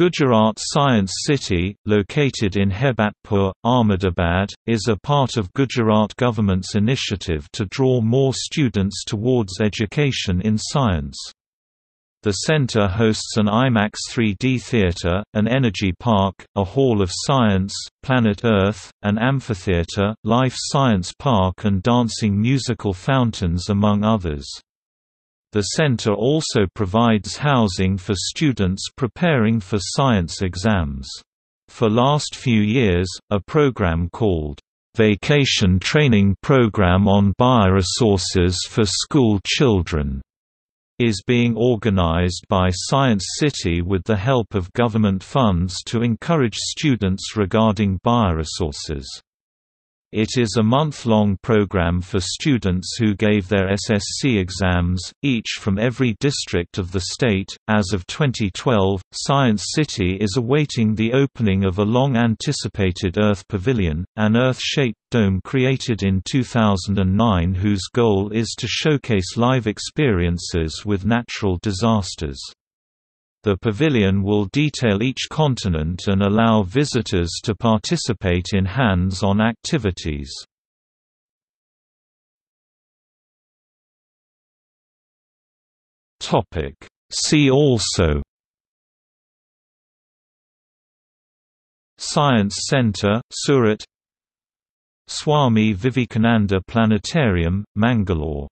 Gujarat Science City, located in Hebatpur, Ahmedabad, is a part of Gujarat government's initiative to draw more students towards education in science. The center hosts an IMAX 3D theater, an energy park, a hall of science, Planet Earth, an amphitheater, life science park and dancing musical fountains among others. The center also provides housing for students preparing for science exams. For last few years, a program called Vacation Training Program on Bioresources for School Children is being organized by Science City with the help of government funds to encourage students regarding bioresources. It is a month-long program for students who gave their SSC exams, each from every district of the state. As of 2012, Science City is awaiting the opening of a long-anticipated Earth Pavilion, an Earth-shaped dome created in 2009 whose goal is to showcase live experiences with natural disasters. The pavilion will detail each continent and allow visitors to participate in hands-on activities. See also Science Centre, Surat Swami Vivekananda Planetarium, Mangalore